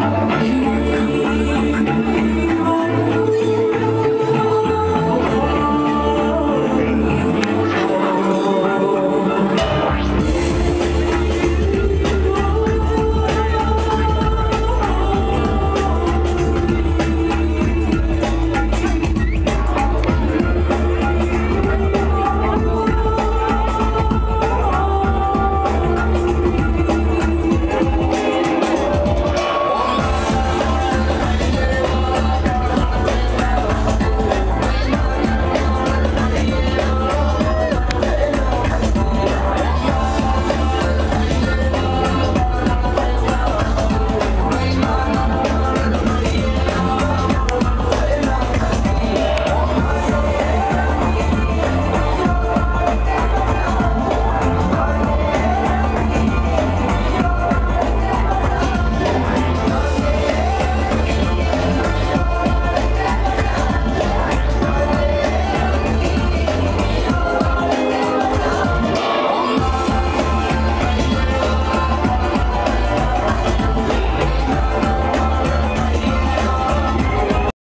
You.